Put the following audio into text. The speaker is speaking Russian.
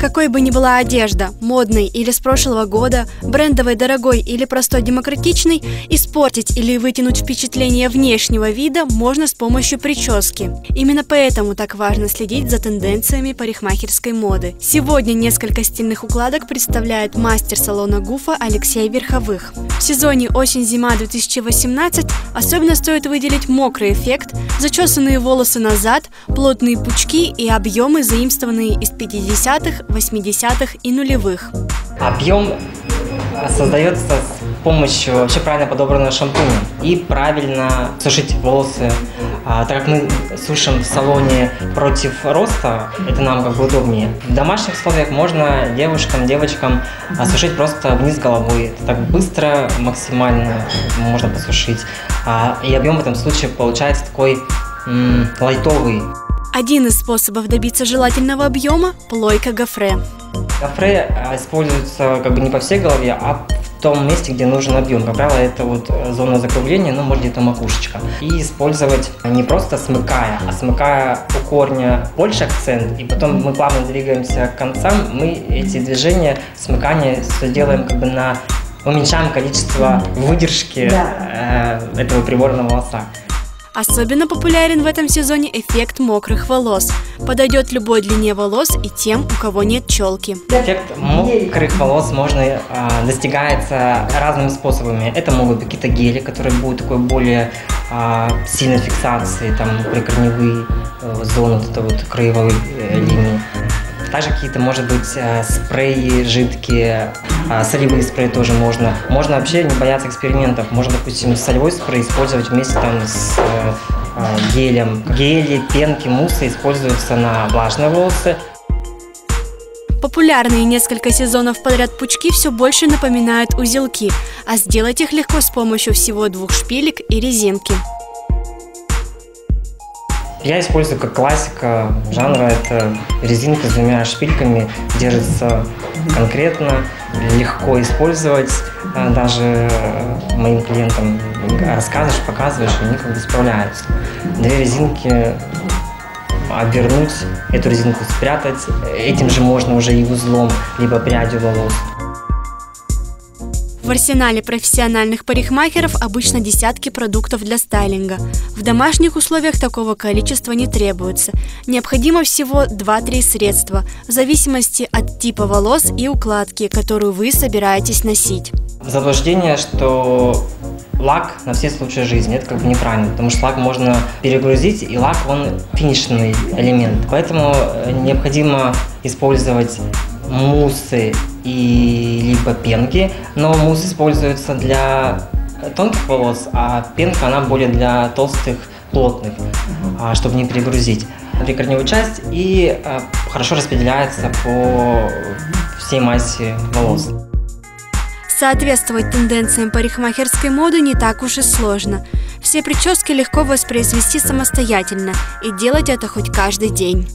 Какой бы ни была одежда, модной или с прошлого года, брендовой, дорогой или простой демократичной, испортить или вытянуть впечатление внешнего вида можно с помощью прически. Именно поэтому так важно следить за тенденциями парикмахерской моды. Сегодня несколько стильных укладок представляет мастер салона Гуфа Алексей Верховых. В сезоне осень-зима 2018 особенно стоит выделить мокрый эффект, зачесанные волосы назад, плотные пучки и объемы, заимствованные из 50-х, 80-х и нулевых. Объем создается с помощью вообще правильно подобранного шампуня и правильно сушить волосы. А, так как мы сушим в салоне против роста, это нам как бы удобнее. В домашних условиях можно девушкам, девочкам сушить просто вниз головой. Это так быстро, максимально можно посушить. А, и объем в этом случае получается такой м- лайтовый. Один из способов добиться желательного объема – плойка гофре. Гофре а, используется как бы не по всей голове, а в том месте, где нужен объем. Как правило, это вот э, зона закругления, ну, может, где-то макушечка. И использовать не просто смыкая, а смыкая у корня больше акцент, и потом мы плавно двигаемся к концам, мы эти движения, смыкания все делаем как бы на уменьшаем количество выдержки да. э, этого приборного волоса. Особенно популярен в этом сезоне эффект мокрых волос. Подойдет любой длине волос и тем, у кого нет челки. Эффект мокрых волос можно э, достигается разными способами. Это могут быть какие-то гели, которые будут такой более э, сильной фиксации, там прикорневые э, зоны, вот это вот краевой э, линии. Также какие-то, может быть, э, спреи жидкие, а, солевые спреи тоже можно. Можно вообще не бояться экспериментов. Можно, допустим, солевой спрей использовать вместе там с э, э, гелем. Гели, пенки, муссы используются на влажные волосы. Популярные несколько сезонов подряд пучки все больше напоминают узелки, а сделать их легко с помощью всего двух шпилек и резинки. Я использую как классика жанра, это резинка с двумя шпильками, держится конкретно, легко использовать, а, даже моим клиентам рассказываешь, показываешь, они как бы справляются. Две резинки обернуть, эту резинку спрятать, этим же можно уже и узлом, либо прядью волос. В арсенале профессиональных парикмахеров обычно десятки продуктов для стайлинга. В домашних условиях такого количества не требуется. Необходимо всего 2-3 средства, в зависимости от типа волос и укладки, которую вы собираетесь носить. Заблуждение, что лак на все случаи жизни. Это как бы неправильно, потому что лак можно перегрузить, и лак, он финишный элемент. Поэтому э, необходимо использовать муссы и либо пенки, но мусс используется для тонких волос, а пенка она более для толстых, плотных, а, чтобы не перегрузить прикорневую часть и а, хорошо распределяется по всей массе волос. Соответствовать тенденциям парикмахерской моды не так уж и сложно. Все прически легко воспроизвести самостоятельно и делать это хоть каждый день.